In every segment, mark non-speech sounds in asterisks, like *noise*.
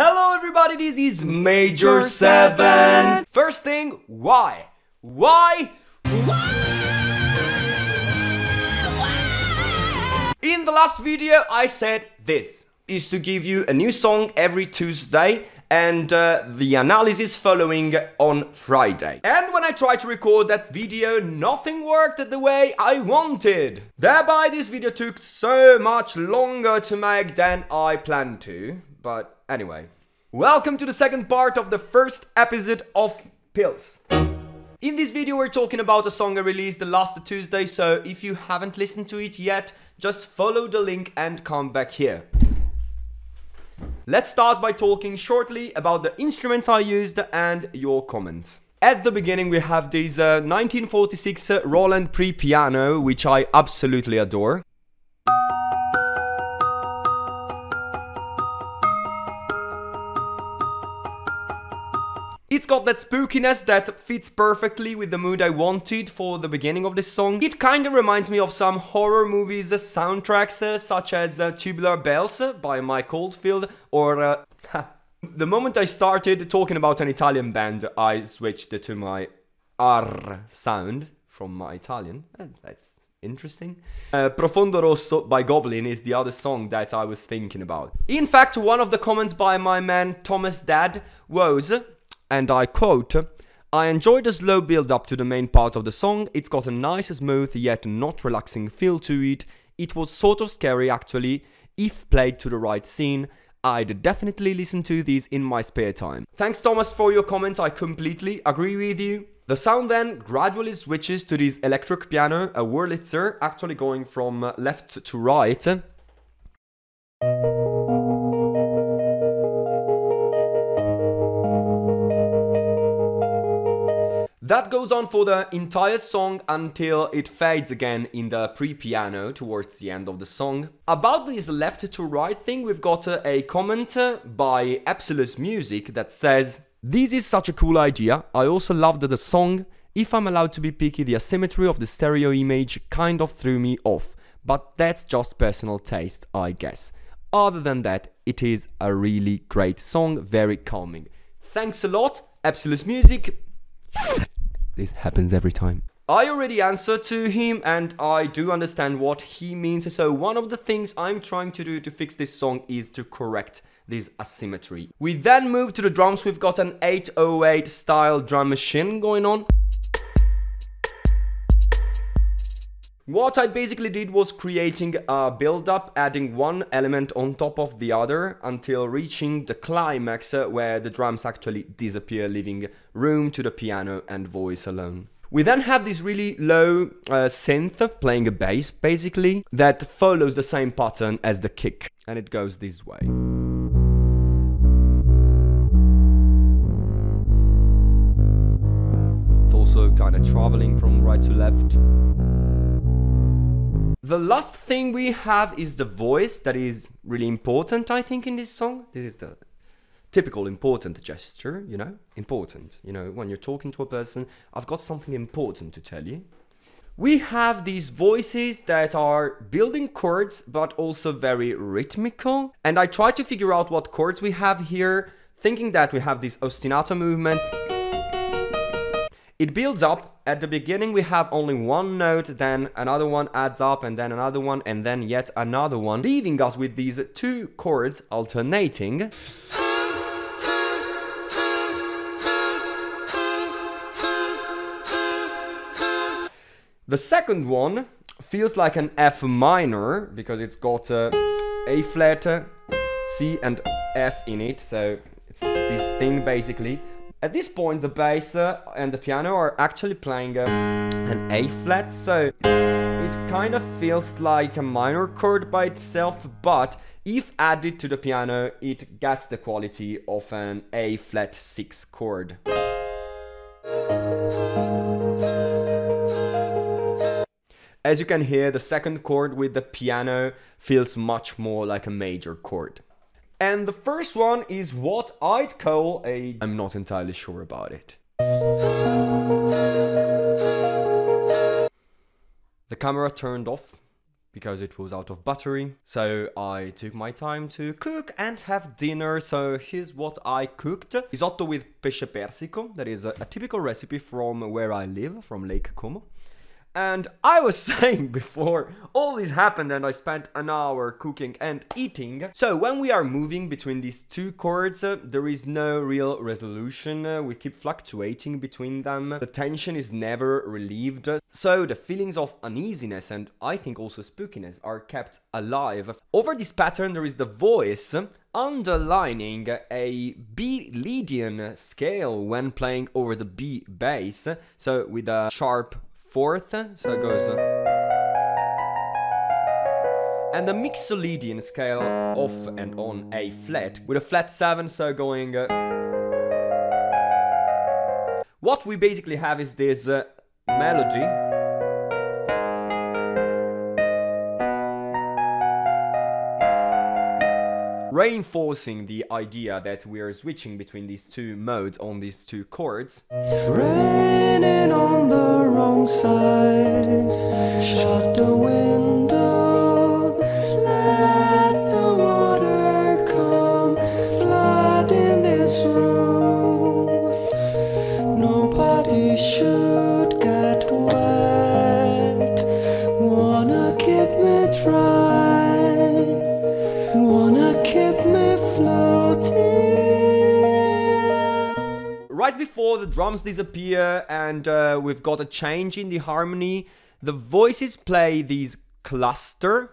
Hello everybody, this is Major7even. First thing, why? Why? In the last video I said this is to give you a new song every Tuesday and uh, the analysis following on Friday. And when I tried to record that video, nothing worked the way I wanted. Thereby, this video took so much longer to make than I planned to. But anyway, welcome to the second part of the first episode of Pills. In this video we're talking about a song I released the last Tuesday, so if you haven't listened to it yet, just follow the link and come back here. Let's start by talking shortly about the instruments I used and your comments. At the beginning we have this uh, 1946 uh, Roland Pre piano, which I absolutely adore. It's got that spookiness that fits perfectly with the mood I wanted for the beginning of this song. It kinda reminds me of some horror movies soundtracks uh, such as uh, Tubular Bells uh, by Mike Oldfield or... Uh, the moment I started talking about an Italian band, I switched to my R sound from my Italian. Uh, that's interesting. Uh, Profondo Rosso by Goblin is the other song that I was thinking about. In fact, one of the comments by my man Thomas Dad was and I quote, I enjoyed the slow build up to the main part of the song, it's got a nice smooth yet not relaxing feel to it, it was sort of scary actually, if played to the right scene, I'd definitely listen to these in my spare time. Thanks Thomas for your comments, I completely agree with you. The sound then gradually switches to this electric piano, a Wurlitzer, actually going from left to right. That goes on for the entire song until it fades again in the pre-piano towards the end of the song. About this left to right thing, we've got a comment by Epsilus Music that says, This is such a cool idea, I also loved the song, if I'm allowed to be picky, the asymmetry of the stereo image kind of threw me off, but that's just personal taste, I guess. Other than that, it is a really great song, very calming. Thanks a lot, Epsilus Music. This happens every time. I already answered to him and I do understand what he means. So one of the things I'm trying to do to fix this song is to correct this asymmetry. We then move to the drums. We've got an 808 style drum machine going on. What I basically did was creating a build-up, adding one element on top of the other until reaching the climax uh, where the drums actually disappear, leaving room to the piano and voice alone. We then have this really low uh, synth playing a bass, basically, that follows the same pattern as the kick, and it goes this way. It's also kind of traveling from right to left. The last thing we have is the voice that is really important, I think, in this song. This is the typical important gesture, you know? Important. You know, when you're talking to a person, I've got something important to tell you. We have these voices that are building chords, but also very rhythmical. And I try to figure out what chords we have here, thinking that we have this ostinato movement. It builds up at the beginning we have only one note, then another one adds up, and then another one, and then yet another one, leaving us with these two chords alternating. The second one feels like an F minor, because it's got a A flat, C and F in it, so it's this thing basically. At this point, the bass and the piano are actually playing an A flat, so it kind of feels like a minor chord by itself, but if added to the piano, it gets the quality of an A flat 6 chord. As you can hear, the second chord with the piano feels much more like a major chord. And the first one is what I'd call a... I'm not entirely sure about it. The camera turned off because it was out of battery. So I took my time to cook and have dinner. So here's what I cooked. Risotto with pesce persico. That is a, a typical recipe from where I live, from Lake Como. And I was *laughs* saying before all this happened and I spent an hour cooking and eating. So when we are moving between these two chords, uh, there is no real resolution. Uh, we keep fluctuating between them. The tension is never relieved. So the feelings of uneasiness and I think also spookiness are kept alive. Over this pattern there is the voice underlining a B Lydian scale when playing over the B bass. So with a sharp fourth, so it goes. And the Mixolydian scale off and on A flat, with a flat 7, so going. Uh, what we basically have is this uh, melody. reinforcing the idea that we are switching between these two modes on these two chords. Before the drums disappear and uh, we've got a change in the harmony, the voices play these cluster.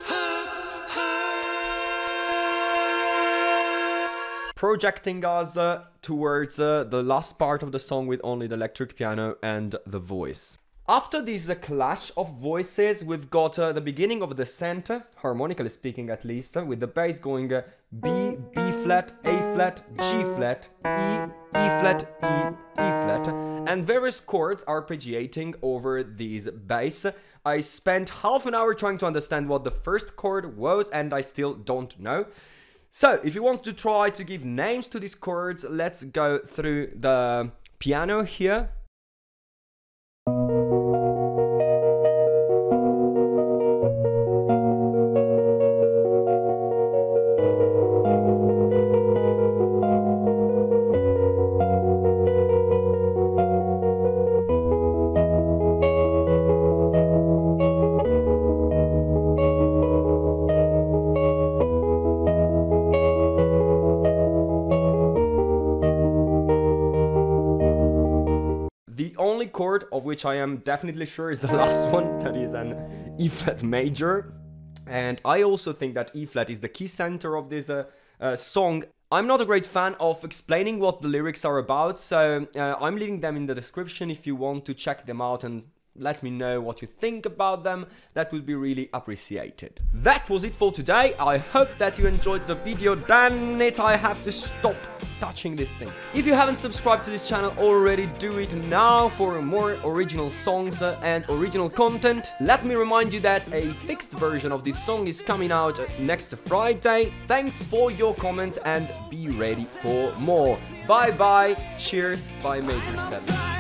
projecting us uh, towards uh, the last part of the song with only the electric piano and the voice. After this uh, clash of voices, we've got uh, the beginning of the center, harmonically speaking at least, uh, with the bass going uh, B, B flat, A flat, G flat, E, E flat, E, E flat, and various chords are arpeggiating over these bass. I spent half an hour trying to understand what the first chord was, and I still don't know. So, if you want to try to give names to these chords, let's go through the piano here. Only chord of which I am definitely sure is the *laughs* last one, that is an E flat major. And I also think that E flat is the key center of this uh, uh, song. I'm not a great fan of explaining what the lyrics are about, so uh, I'm leaving them in the description if you want to check them out and let me know what you think about them. That would be really appreciated. That was it for today. I hope that you enjoyed the video. Damn it, I have to stop touching this thing. If you haven't subscribed to this channel already, do it now for more original songs uh, and original content. Let me remind you that a fixed version of this song is coming out next Friday. Thanks for your comment and be ready for more. Bye bye, cheers by Major7even.